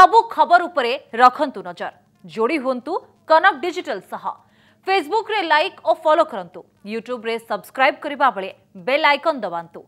सबु खबर उपरे रखन्तु नज़र जोड़ी हूँ कनक डिजिटल सह फेसबुक रे लाइक और फॉलो करूँ यूट्यूब सब्सक्राइब करिबा बेल आइकन दबान्तु